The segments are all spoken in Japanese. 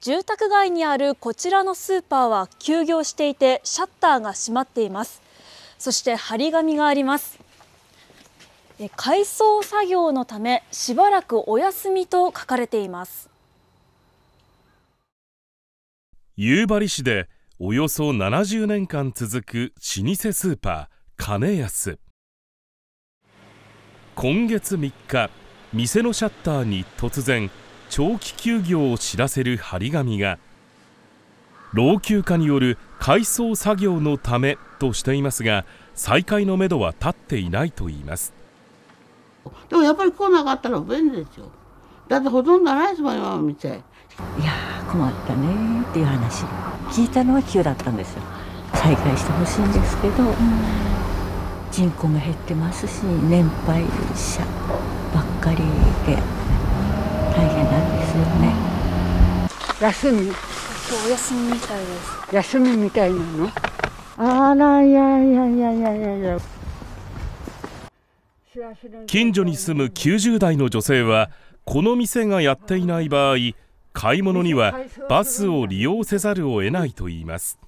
住宅街にあるこちらのスーパーは休業していてシャッターが閉まっています。そして張り紙があります。改装作業のためしばらくお休みと書かれています。夕張市でおよそ70年間続く老舗スーパー金安。今月3日店のシャッターに突然長期休業を知らせる張り紙が老朽化による改装作業のためとしていますが再開のめどは立っていないといいます。でもやっぱり来なかったら不便ですよ。だってほとんどないですもん今の店。いや困ったねっていう話。聞いたのは急だったんですよ。再開してほしいんですけど、うん、人口が減ってますし年配者ばっかりで大変なんですよね。休みお休みみたいです。休みみたいなの？あらいやいやいやいやいやいや。近所に住む90代の女性はこの店がやっていない場合買い物にはバスを利用せざるを得ないといいます。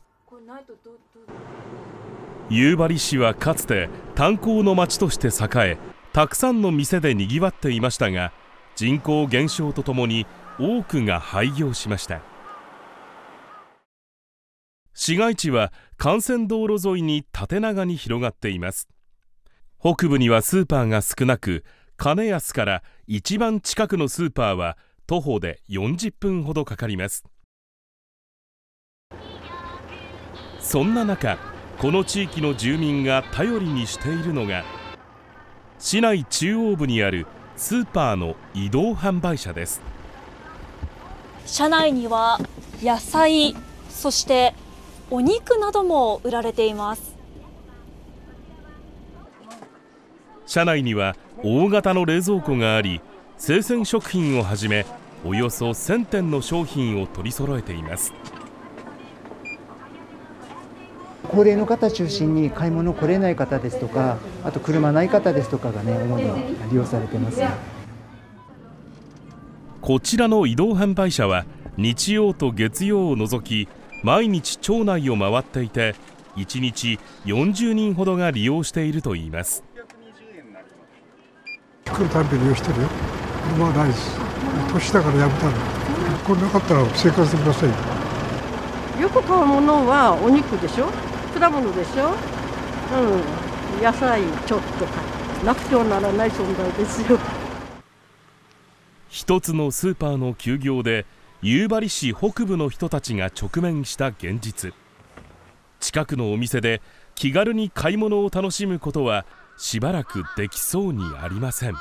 夕張市はかつて炭鉱の町として栄えたくさんの店でにぎわっていましたが人口減少とともに多くが廃業しました。市街地は幹線道路沿いに縦長に広がっています。北部にはスーパーが少なく金安から一番近くのスーパーは徒歩で40分ほどかかります。そんな中この地域の住民が頼りにしているのが市内中央部にあるスーパーの移動販売車です。車内には野菜そしてお肉なども売られています。車内には大型の冷蔵庫があり生鮮食品をはじめおよそ1000点の商品を取り揃えています高齢の方中心に買い物来れない方ですとかあと車ない方ですとかがね主に利用されてます、こちらの移動販売車は日曜と月曜を除き毎日町内を回っていて1日40人ほどが利用しているといいます。来るたび利用してるよ。車はないです年だからやめたの。これなかったら生活できませんよく買うものはお肉でしょ？果物でしょ？うん。野菜ちょっと買なくてはならない存在ですよ。一つのスーパーの休業で夕張市北部の人たちが直面した現実。近くのお店で気軽に買い物を楽しむことはしばらくできそうにありません。